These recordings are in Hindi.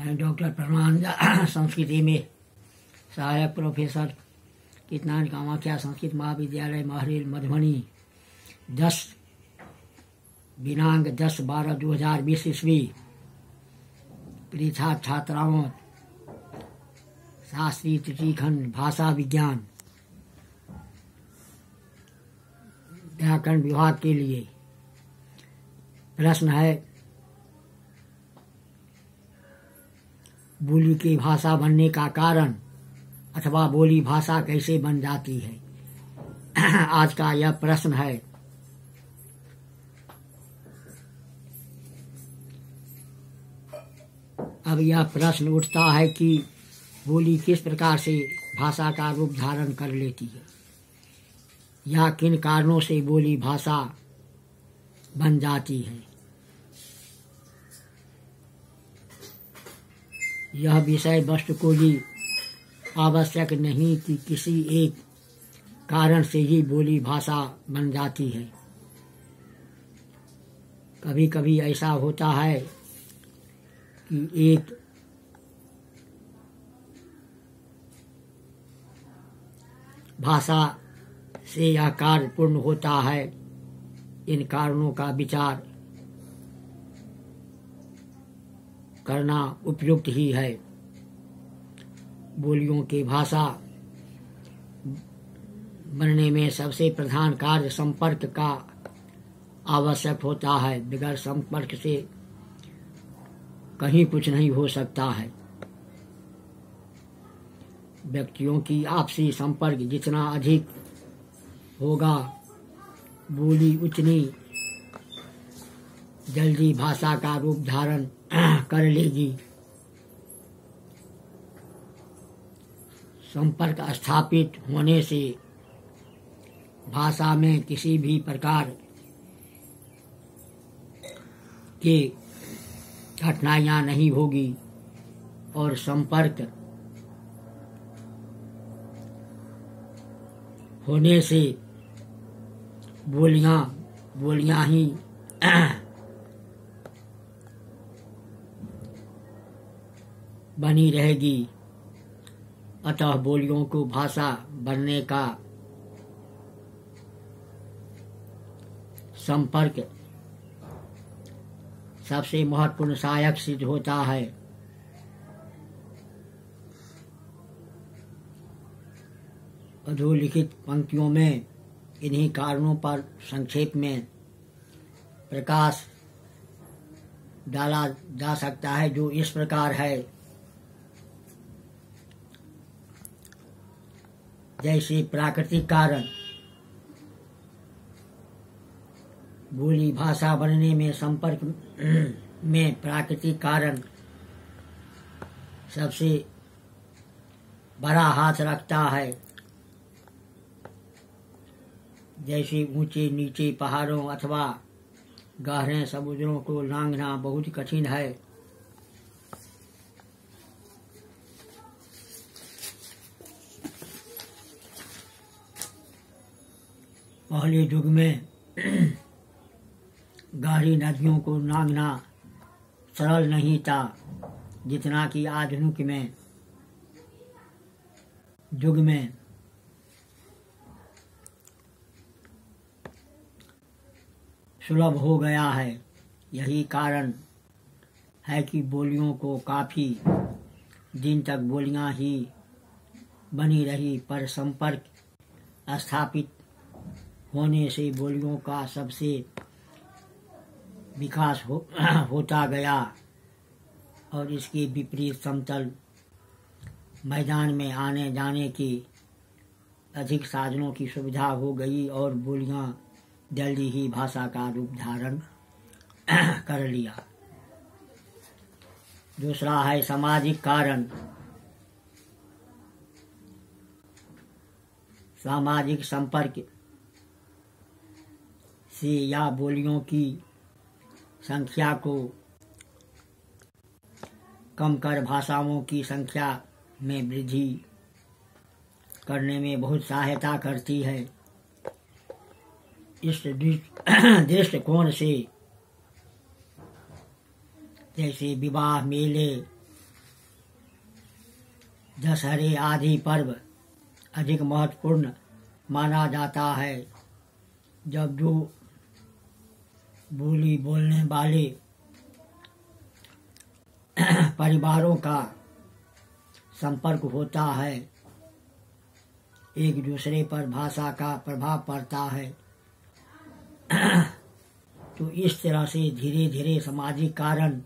मैं डॉक्टर परमानंद संस्कृति में सहायक प्रोफेसर, कितनान कामाख्या संस्कृत महाविद्यालय, महरेल मधुबनी, दस दिनांक दस बारह दो हज़ार बीस ईस्वी परीक्षा छात्राओं शास्त्रीय तृतीय खंड भाषा विज्ञान, व्याकरण विभाग के लिए प्रश्न है बोली की भाषा बनने का कारण अथवा बोली भाषा कैसे बन जाती है? आज का यह प्रश्न है। अब यह प्रश्न उठता है कि बोली किस प्रकार से भाषा का रूप धारण कर लेती है? या किन कारणों से बोली भाषा बन जाती है? यह विषय वस्तु को भी आवश्यक नहीं कि किसी एक कारण से ही बोली भाषा बन जाती है। कभी कभी ऐसा होता है कि एक भाषा से यह कार्य पूर्ण होता है। इन कारणों का विचार करना उपयुक्त ही है। बोलियों की भाषा बनने में सबसे प्रधान कार्य संपर्क का आवश्यक होता है। बगैर संपर्क से कहीं कुछ नहीं हो सकता है। व्यक्तियों की आपसी संपर्क जितना अधिक होगा, बोली उतनी जल्दी भाषा का रूप धारण कर लेगी। संपर्क स्थापित होने से भाषा में किसी भी प्रकार की कठिनाइयाँ नहीं होगी और संपर्क होने से बोलियाँ बोलियाँ ही बनी रहेगी। अतः बोलियों को भाषा बनने का संपर्क सबसे महत्वपूर्ण सहायक सिद्ध होता है। अधोलिखित पंक्तियों में इन्हीं कारणों पर संक्षेप में प्रकाश डाला जा सकता है जो इस प्रकार है। जैसे प्राकृतिक कारण। बोली भाषा बनने में संपर्क में प्राकृतिक कारण सबसे बड़ा हाथ रखता है। जैसे ऊँचे नीचे पहाड़ों अथवा गहरे समुद्रों को लांघना बहुत कठिन है। पहले युग में गहरी नदियों को लांघना सरल नहीं था, जितना कि आधुनिक में। युग में सुलभ हो गया है। यही कारण है कि बोलियों को काफ़ी दिन तक बोलियाँ ही बनी रही, पर संपर्क स्थापित होने से बोलियों का सबसे विकास हो, होता गया। और इसके विपरीत समतल मैदान में आने जाने की अधिक साधनों की सुविधा हो गई और बोलियाँ जल्दी ही भाषा का रूप धारण कर लिया। दूसरा है सामाजिक कारण। सामाजिक संपर्क से या बोलियों की संख्या को कम कर भाषाओं की संख्या में वृद्धि करने में बहुत सहायता करती है। इस दृष्टिकोण से जैसे विवाह, मेले, दशहरे आदि पर्व अधिक महत्वपूर्ण माना जाता है। जब जो बोली, बोलने वाले परिवारों का संपर्क होता है। एक दूसरे पर भाषा का प्रभाव पड़ता है। तो इस तरह से धीरे धीरे सामाजिक कारण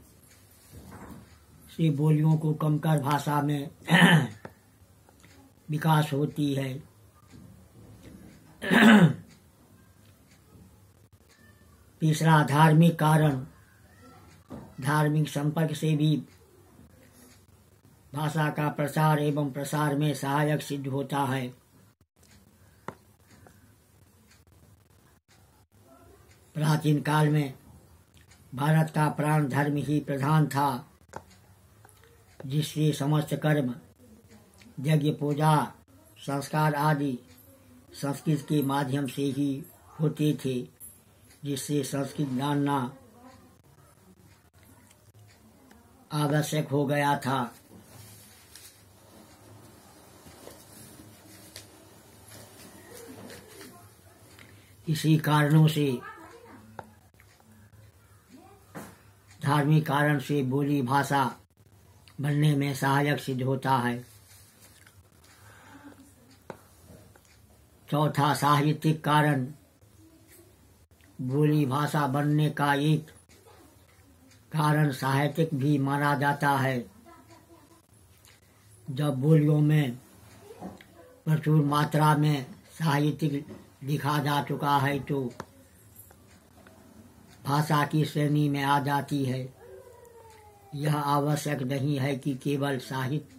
से बोलियों को कम कर भाषा में विकास होती है। तीसरा धार्मिक कारण, धार्मिक संपर्क से भी भाषा का प्रचार एवं प्रसार में सहायक सिद्ध होता है। प्राचीन काल में भारत का प्राण धर्म ही प्रधान था, जिससे समस्त कर्म, यज्ञ, पूजा, संस्कार आदि संस्कृत के माध्यम से ही होते थे। जिससे संस्कृत जानना आवश्यक हो गया था। इसी कारणों से, धार्मिक कारण से बोली भाषा बनने में सहायक सिद्ध होता है। चौथा साहित्यिक कारण बोली भाषा बनने का एक कारण साहित्यिक भी माना जाता है। जब बोलियों में प्रचुर मात्रा में साहित्यिक लिखा जा चुका है तो भाषा की श्रेणी में आ जाती है। यह आवश्यक नहीं है कि केवल साहित्यिक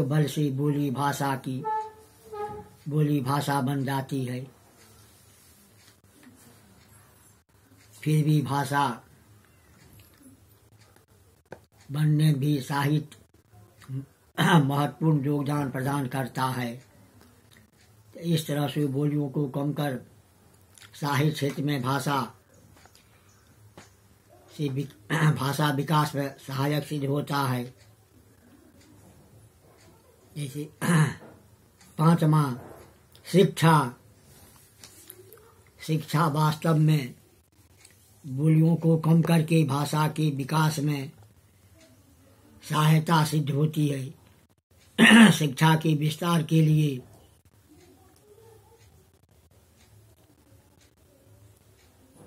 बल से बोली भाषा की बोली भाषा बन जाती है। फिर भी भाषा बनने भी साहित्य महत्वपूर्ण योगदान प्रदान करता है। इस तरह से बोलियों को कम कर साहित्य क्षेत्र में भाषा से भाषा विकास में सहायक सिद्ध होता है। जैसे पांचवा, शिक्षा। शिक्षा वास्तव में बोलियों को कम करके भाषा के विकास में सहायता सिद्ध होती है। शिक्षा के विस्तार के लिए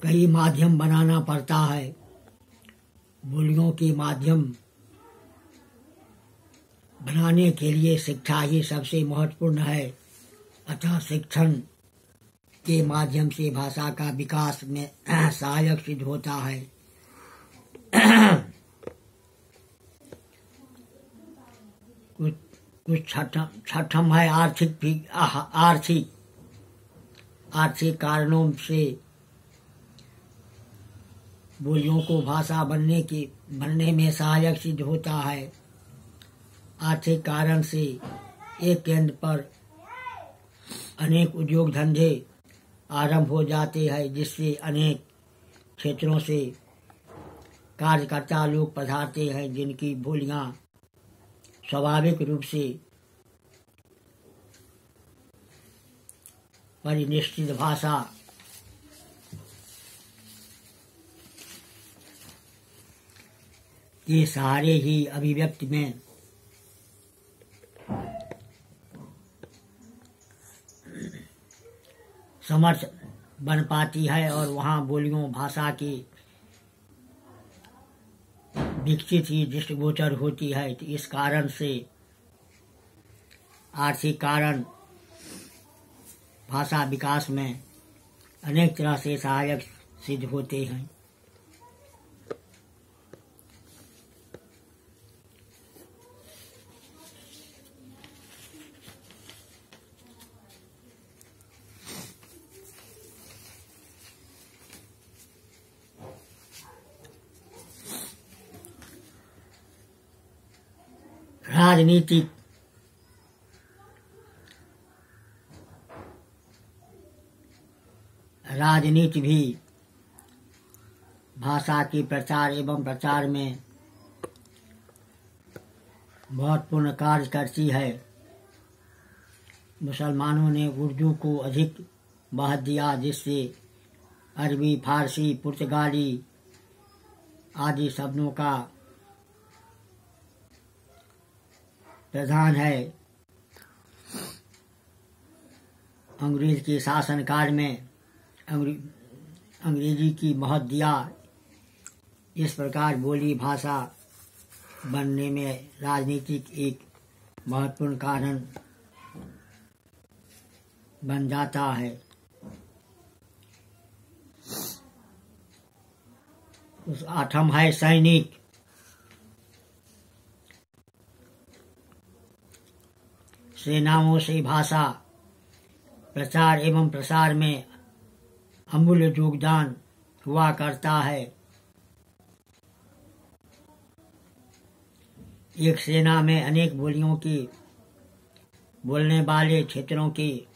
कई माध्यम बनाना पड़ता है। बोलियों के माध्यम बनाने के लिए शिक्षा ही सबसे महत्वपूर्ण है। अतः शिक्षण के माध्यम से भाषा का विकास में सहायक सिद्ध होता है। कुछ छठम छठम है आर्थिक आर्थिक आर्थिक कारणों से बोलियों को भाषा बनने की, बनने में सहायक सिद्ध होता है। आर्थिक कारण से एक केंद्र पर अनेक उद्योग धंधे आरंभ हो जाते हैं, जिससे अनेक क्षेत्रों से कार्यकर्ता लोग पधारते हैं, जिनकी बोलियाँ स्वाभाविक रूप से परिनिश्चित भाषा के सहारे ही अभिव्यक्ति में समर्थ बन पाती है और वहाँ बोलियों भाषा की विकसित ही दृष्टिगोचर होती है। तो इस कारण से आर्थिक कारण भाषा विकास में अनेक तरह से सहायक सिद्ध होते हैं। राजनीतिक राजनीति भी भाषा के प्रचार एवं प्रचार में महत्वपूर्ण कार्य करती है। मुसलमानों ने उर्दू को अधिक बढ़ दिया, जिससे अरबी, फारसी, पुर्तगाली आदि शब्दों का प्रधान है। अंग्रेज़ के शासनकाल में अंग्रेज़ी की महत्व दिया। इस प्रकार बोली भाषा बनने में राजनीतिक एक महत्वपूर्ण कारण बन जाता है। उस आठम है सैनिक। सेनाओं से भाषा प्रचार एवं प्रसार में अमूल्य योगदान हुआ करता है। एक सेना में अनेक बोलियों की, बोलने वाले क्षेत्रों के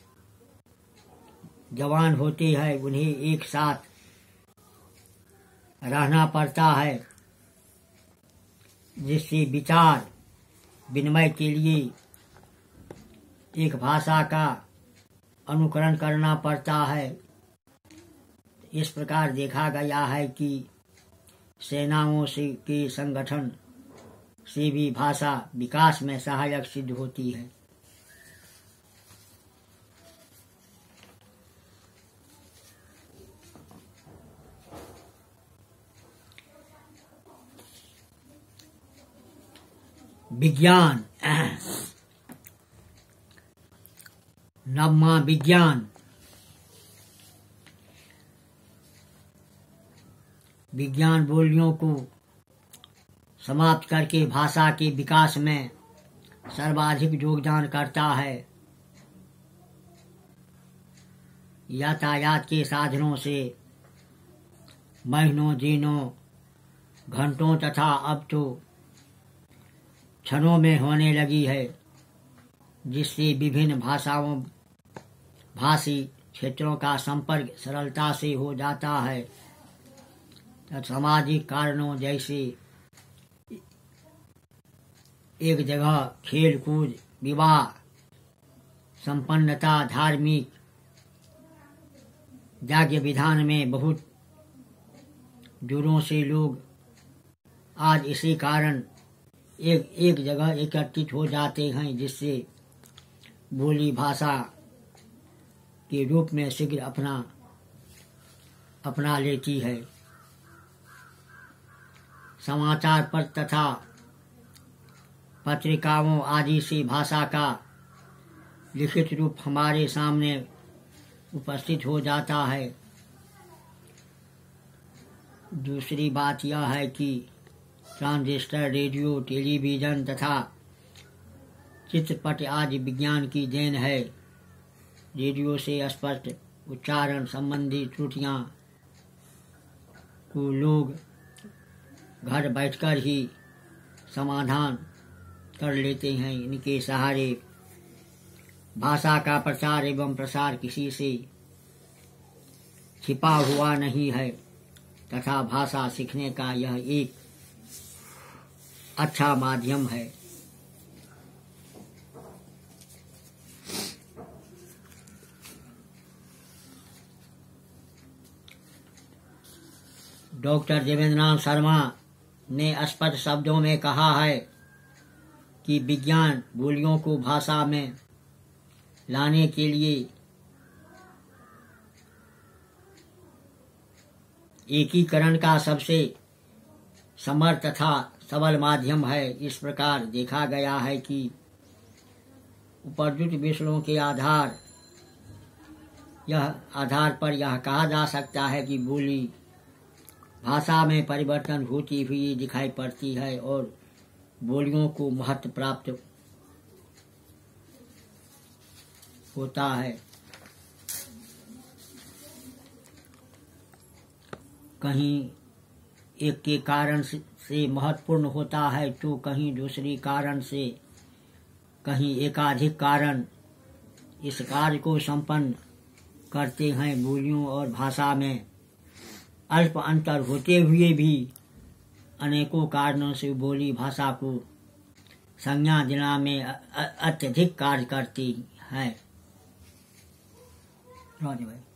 जवान होते हैं, उन्हें एक साथ रहना पड़ता है, जिससे विचार, विनिमय के लिए एक भाषा का अनुकरण करना पड़ता है। इस प्रकार देखा गया है कि सेनाओं से, के संगठन से भी भाषा विकास में सहायक सिद्ध होती है। विज्ञान नवमा विज्ञान विज्ञान बोलियों को समाप्त करके भाषा के विकास में सर्वाधिक योगदान करता है। यातायात के साधनों से महीनों, दिनों, घंटों तथा अब तो क्षणों में होने लगी है, जिससे विभिन्न भाषाओं भाषी क्षेत्रों का संपर्क सरलता से हो जाता है। सामाजिक कारणों जैसे एक जगह खेल कूद विवाह, संपन्नता, धार्मिक याज्ञ विधान में बहुत दूरों से लोग आज इसी कारण एक एक जगह एकत्रित हो जाते हैं, जिससे बोली भाषा के रूप में शीघ्र अपना अपना लेती है। समाचार पत्र तथा पत्रिकाओं आदि से भाषा का लिखित रूप हमारे सामने उपस्थित हो जाता है। दूसरी बात यह है कि ट्रांजिस्टर, रेडियो, टेलीविज़न तथा चित्रपट आदि विज्ञान की देन है। रेडियो से स्पष्ट उच्चारण संबंधी त्रुटियाँ। को लोग घर बैठकर ही समाधान कर लेते हैं। इनके सहारे भाषा का प्रचार एवं प्रसार किसी से छिपा हुआ नहीं है, तथा भाषा सीखने का यह एक अच्छा माध्यम है। डॉक्टर देवेंद्रनाथ शर्मा ने स्पष्ट शब्दों में कहा है कि विज्ञान बोलियों को भाषा में लाने के लिए एकीकरण का सबसे समर्थ तथा सबल माध्यम है। इस प्रकार देखा गया है कि उपर्जुत विषयों के आधार, यह आधार पर यह कहा जा सकता है कि बोली भाषा में परिवर्तन होती हुई दिखाई पड़ती है और बोलियों को महत्व प्राप्त होता है। कहीं एक के कारण से महत्वपूर्ण होता है तो कहीं दूसरी कारण से, कहीं एकाधिक कारण इस कार्य को संपन्न करते हैं बोलियों और भाषा में। अल्प अंतर होते हुए भी अनेकों कारणों से बोली भाषा को संज्ञा दिला में अत्यधिक कार्य करती है। भाई।